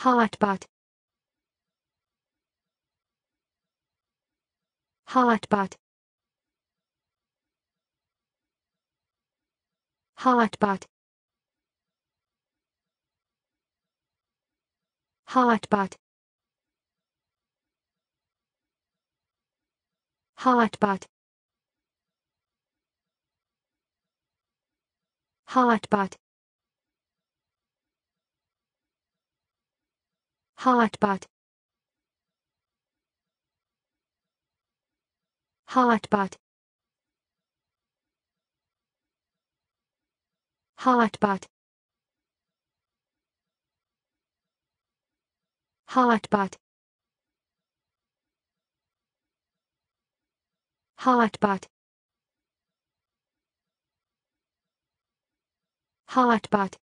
hot but. hot but. hot but. hot but. hot but. hot pot Hotbot. Hotbot. Hotbot. Hotbot. Hotbot. Hotbot.